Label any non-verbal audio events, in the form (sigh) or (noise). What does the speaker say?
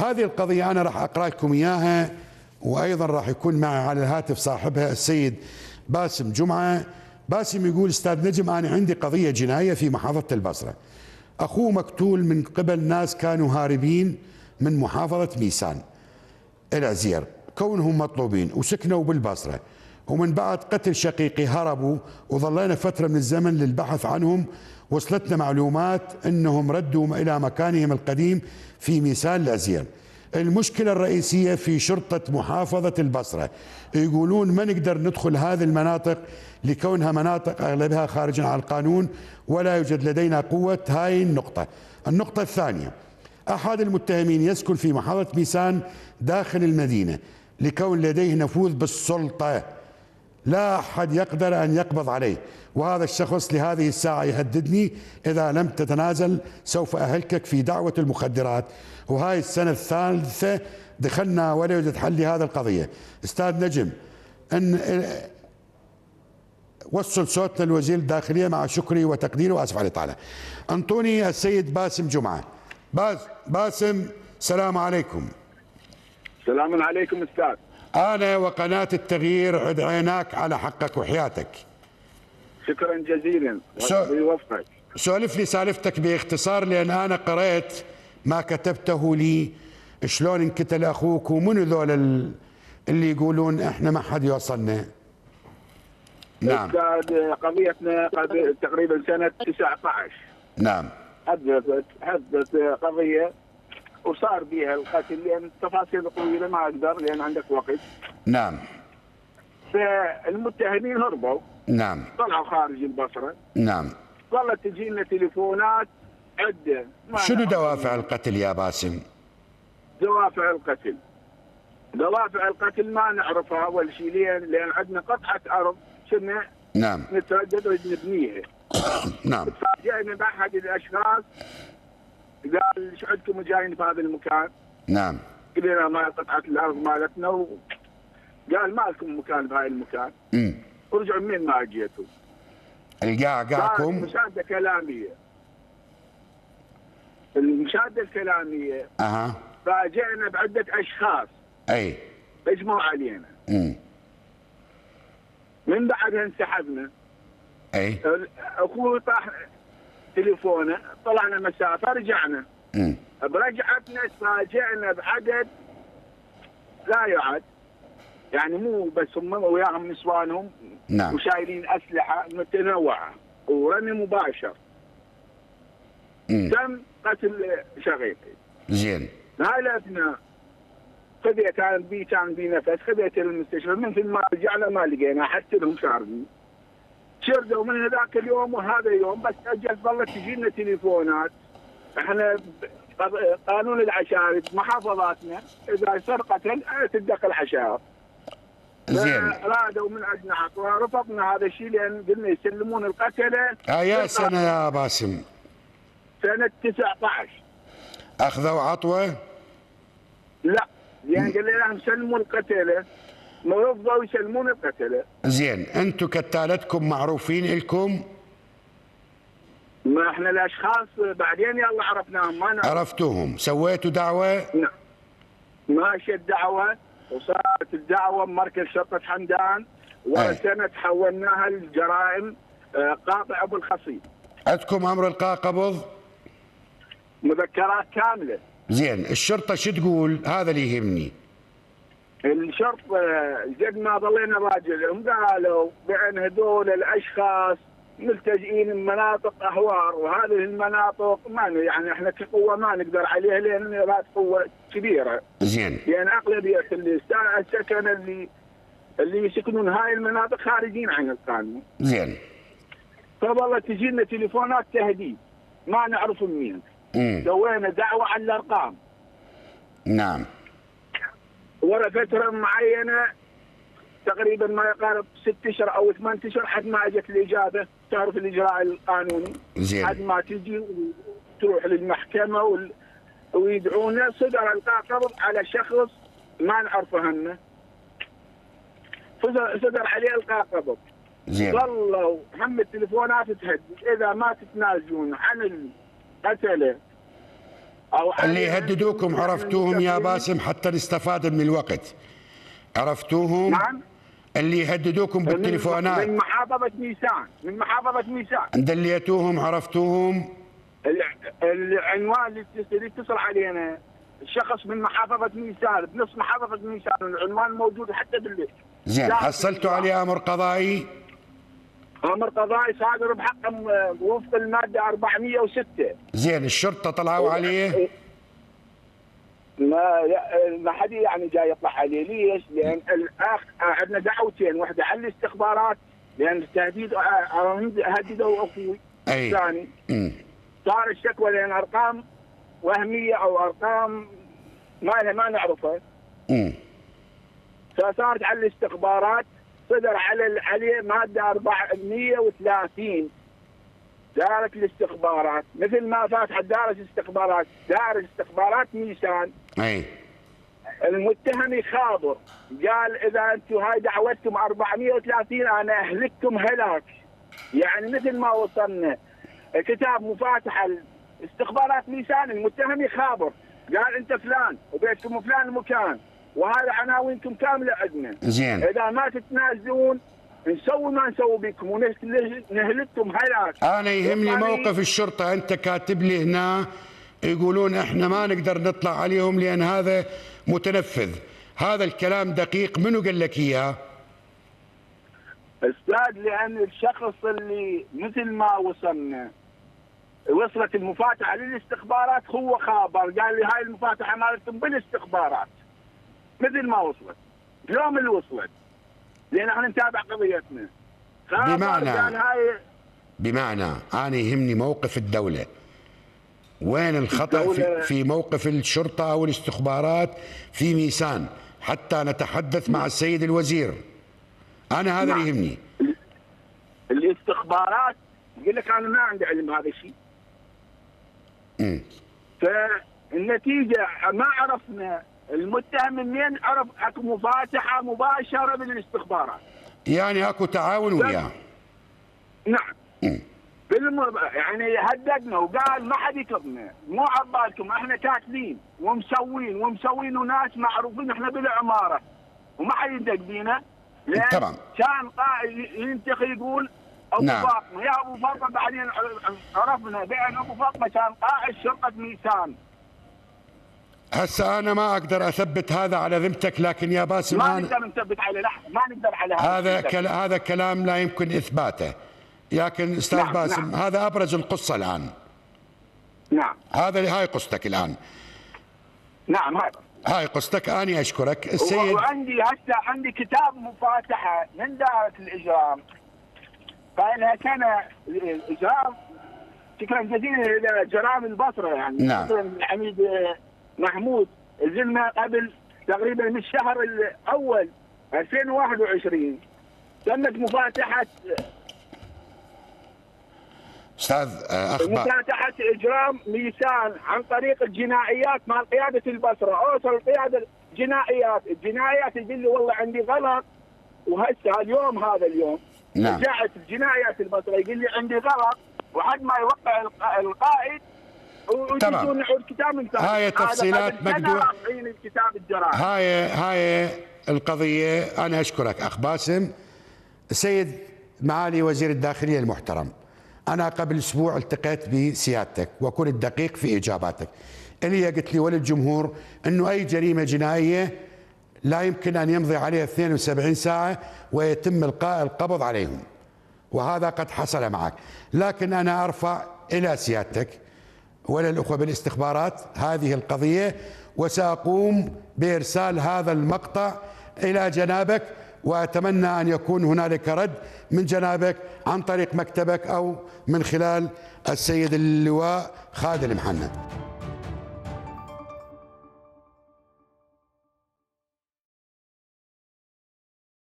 هذه القضية أنا راح أقرأ لكم إياها وأيضا راح يكون معي على الهاتف صاحبها السيد باسم جمعة. باسم يقول أستاذ نجم أنا عندي قضية جناية في محافظة البصرة. أخوه مقتول من قبل ناس كانوا هاربين من محافظة ميسان. العزير كونهم مطلوبين وسكنوا بالبصرة. ومن بعد قتل شقيقي هربوا وظلينا فترة من الزمن للبحث عنهم وصلتنا معلومات أنهم ردوا إلى مكانهم القديم في ميسان العزير المشكلة الرئيسية في شرطة محافظة البصرة. يقولون ما نقدر ندخل هذه المناطق لكونها مناطق أغلبها خارج عن القانون ولا يوجد لدينا قوة. هاي النقطة. النقطة الثانية أحد المتهمين يسكن في محافظة ميسان داخل المدينة لكون لديه نفوذ بالسلطة. لا أحد يقدر أن يقبض عليه. وهذا الشخص لهذه الساعة يهددني إذا لم تتنازل سوف أهلكك في دعوة المخدرات. وهاي السنة الثالثة دخلنا ولا يوجد حل لهذه القضية. أستاذ نجم أن وصل صوتنا لوزير الداخلية مع شكري وتقديري وأسف على الإطالة. أنطوني السيد باسم جمعة. باس باسم سلام عليكم. سلام عليكم أستاذ. أنا وقناة التغيير ادعيناك على حقك وحياتك. شكرا جزيلا. سو- الله يوفقك. سولف لي سالفتك باختصار لأن أنا قرأت ما كتبته لي شلون انقتل أخوك ومنو ذول ال- اللي يقولون إحنا ما حد يوصلنا. نعم. قضيتنا قد- تقريبا سنة 19 نعم. حدثت حدث قضية وصار بها القتل لأن التفاصيل طويلة ما أقدر لأن عندك وقت. نعم. فالمتهمين هربوا. نعم. طلعوا خارج البصرة. نعم. ظلت تجينا تليفونات عده ما شنو دوافع القتل يا باسم؟ دوافع القتل. دوافع القتل ما نعرفها اول شيء لأن لأن عندنا قطعة أرض كنا نعم. نتردد نبنيها (coughs) نعم. تفاجئنا باحد الأشخاص. قال إيش عندكم جايين في هذا المكان؟ نعم. قلنا ما قطعه الأرض مالتنا و... قال ما لكم مكان بهاي المكان. امم ارجعوا من ما اجيتوا قاعكم مشاهده كلامية. المشاهدة الكلامية. أها. فاجئنا بعدة أشخاص. أي. اجمعوا علينا. امم من بعدها انسحبنا. أي. أخوي طاح تليفونه طلعنا مسافه رجعنا برجعتنا تفاجئنا بعدد لا يعد. يعني مو بس هم وياهم نسوانهم نعم. وشايلين أسلحة متنوعة ورمي مباشر. امم تم قتل شقيقي. زين. هاي الاثناء خذيت كان بي كان بي نفس خذيت المستشفى من ثم ما رجعنا ما لقينا حتى لهم شاردين شردوا من هذاك اليوم وهذا اليوم بس أجل ظلت تجينا تليفونات. إحنا قانون العشائر محافظاتنا إذا صار قتل تدخل حشائر زين. رادوا من عندنا عطوها رفضنا هذا الشيء لأن قلنا يسلمون القتلة. يا سنة يا باسم. سنة 19 أخذوا عطوة؟ لا. لأن قلنا لهم سلموا القتلة. ما رفضوا يسلمون القتلة. زين أنتم كتالتكم معروفين إلكم؟ ما إحنا الأشخاص بعدين يلا عرفناهم ما نعرف. عرفتوهم. سويتوا دعوة؟ نعم. ماشي الدعوه وصارت الدعوة بمركز شرطة حمدان. وسنة حولناها للجرائم آه، قاطع أبو الخصيب عندكم أمر إلقاء قبض مذكرات كاملة. زين الشرطة شو تقول؟ هذا اللي يهمني. الشرطه قد ما ظلينا راجلهم قالوا بان هذول الأشخاص ملتجئين من مناطق أهوار وهذه المناطق ما يعني إحنا كقوة ما نقدر عليها لأن ذات قوة كبيرة. زين. لأن أغلبية اللي سا- السكن اللي اللي يسكنون هاي المناطق خارجين عن القانون. زين. فظلت تجينا تليفونات تهديد. ما نعرف مين امم سوينا دعوة على الأرقام. نعم. ورا فتره معينة تقريبا ما يقارب ست اشهر أو ثمان اشهر حد ما أجت الإجابة. تعرف الإجراء القانوني؟ زين. حد ما تجي وتروح للمحكمة وال... ويدعونا. صدر القاء قبض على شخص ما نعرفه هنا صدر صدر عليه القاء قبض. زين. ظلوا هم التليفونات تهدد إذا ما تتنازلون عن القتله أو اللي يهددوكم عرفتوهم يا باسم حتى نستفاد من الوقت. عرفتوهم؟ نعم. اللي يهددوكم بالتليفونات. من محافظه نيسان من محافظه نيسان. دليتوهم عرفتوهم؟ الع- العنوان اللي يتصل- علينا الشخص من محافظه نيسان بنص محافظه نيسان العنوان موجود حتى بالليل. زين حصلتوا عليه أمر قضائي؟ أمر قضائي صادر بحقهم آه، وفق المادة 406 زين الشرطة طلعوا عليه ما ما حد يعني جاي يطلع عليه ليش؟ لأن الأخ عندنا دعوتين واحدة على الاستخبارات لأن التهديد آه، هددوا أخوي أي الثاني. صار الشكوى لأن أرقام وهمية أو أرقام ما ما نعرفها. فصارت على الاستخبارات صدر على عليه مادة 430 دارت الاستخبارات. مثل ما فاتحة دار الاستخبارات. دار الاستخبارات ميسان أي. المتهم يخابر قال إذا أنتم هاي دعوتكم 430 أنا أهلككم هلاك. يعني مثل ما وصلنا. كتاب مفاتحه استخبارات ميسان المتهم يخابر قال أنت فلان وبيتكم فلان المكان وهذا عناوينكم كاملة عندنا. زين. إذا ما تتنازلون نسوي ما نسوي بكم ونهلككم هلاك. أنا يهمني يعني- موقف الشرطة. أنت كاتب لي هنا يقولون إحنا ما نقدر نطلع عليهم لأن هذا متنفذ. هذا الكلام دقيق. منو قال لك إياه؟ أستاذ لأن الشخص اللي مثل ما وصلنا وصلت المفاتحة للاستخبارات هو خابر. قال لي هاي المفاتحة مالتكم بالاستخبارات. مثل ما وصلت. اليوم اللي وصلت. لأن إحنا نتابع قضيتنا. بمعنى- هاي بمعنى أنا يهمني موقف الدولة. وين الخطأ في, في موقف الشرطة أو الاستخبارات؟ في ميسان. حتى نتحدث مع السيد الوزير. أنا هذا نعم. اللي يهمني. الاستخبارات يقول لك أنا ما عندي علم هذا الشيء. فالنتيجة ما عرفنا المتهم منين عرف اكو مفاتحة مباشرة بالاستخبارات يعني اكو تعاون وياه. نعم. بالم... يعني هددنا وقال ما حد يكرمنا مو عبالكم إحنا كاتبين ومسوين ومسوين وناس معروفين إحنا بالعمارة. وما حد يدق بينا. طبعاً. كان قائد ينتخي يقول أبو نعم. فاطمة يا أبو فاطمة بعدين عرفنا بأن أبو فاطمة كان قائد شرطة ميسان. هسه أنا ما أقدر أثبت هذا على ذمتك لكن يا باسم ما نقدر نثبت عليه لا ما نقدر على هذا الشيء. كل هذا كلام لا يمكن إثباته. لكن أستاذ نعم، باسم نعم. هذا أبرز القصة الآن. نعم. هذا هاي قصتك الآن. نعم هذا هاي قصتك أني أشكرك. السيد وعندي هسه عندي كتاب مفاتحة من دائرة الإجرام. فانها كان الإجرام شكرا جزيلا إلى جرائم البصرة يعني. نعم. الحميد محمود زلنا قبل تقريبا من الشهر الأول 2021 تمت مفاتحه أستاذ آه، أخبار. مفاتحة إجرام ميسان عن طريق الجنائيات مع قيادة البصرة. أوصل القياده الجنائيات. الجنائيات يقول لي والله عندي غلط وهسه اليوم هذا اليوم نعم. رجعت الجنائيات البصرة يقول لي عندي غلط وحد ما يوقع الق- القائد تمام. هاي تفصيلات الجرائم. هاي هاي القضية أنا أشكرك أخ باسم. السيد معالي وزير الداخلية المحترم أنا قبل أسبوع التقيت بسيادتك وكن الدقيق في إجاباتك. اللي قلت لي وللجمهور إنه أي جريمة جنائية لا يمكن أن يمضي عليها 72 ساعة ويتم إلقاء القبض عليهم وهذا قد حصل معك. لكن أنا أرفع إلى سيادتك وللأخوة بالاستخبارات هذه القضية وسأقوم بإرسال هذا المقطع إلى جنابك وأتمنى أن يكون هنالك رد من جنابك عن طريق مكتبك أو من خلال السيد اللواء خالد المحنى